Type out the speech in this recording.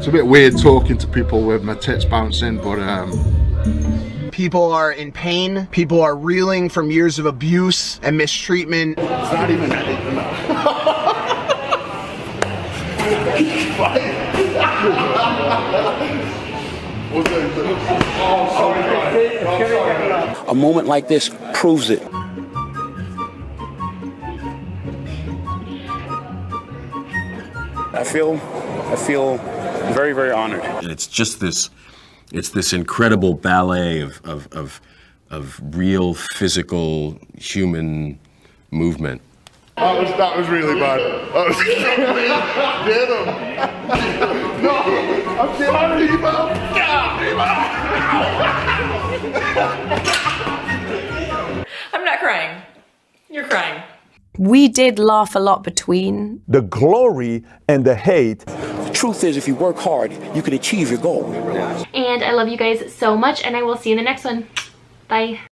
It's a bit weird talking to people with my tits bouncing, but um, People are in pain. People are reeling from years of abuse and mistreatment. it's not even A moment like this proves it. I feel, I feel very, very honored. And it's just this, it's this incredible ballet of, of, of, of real physical human movement. That was that was really bad. That was Get him. No, I'm sorry, I'm not crying. You're crying. We did laugh a lot between the glory and the hate. The truth is, if you work hard, you can achieve your goal. And I love you guys so much, and I will see you in the next one. Bye.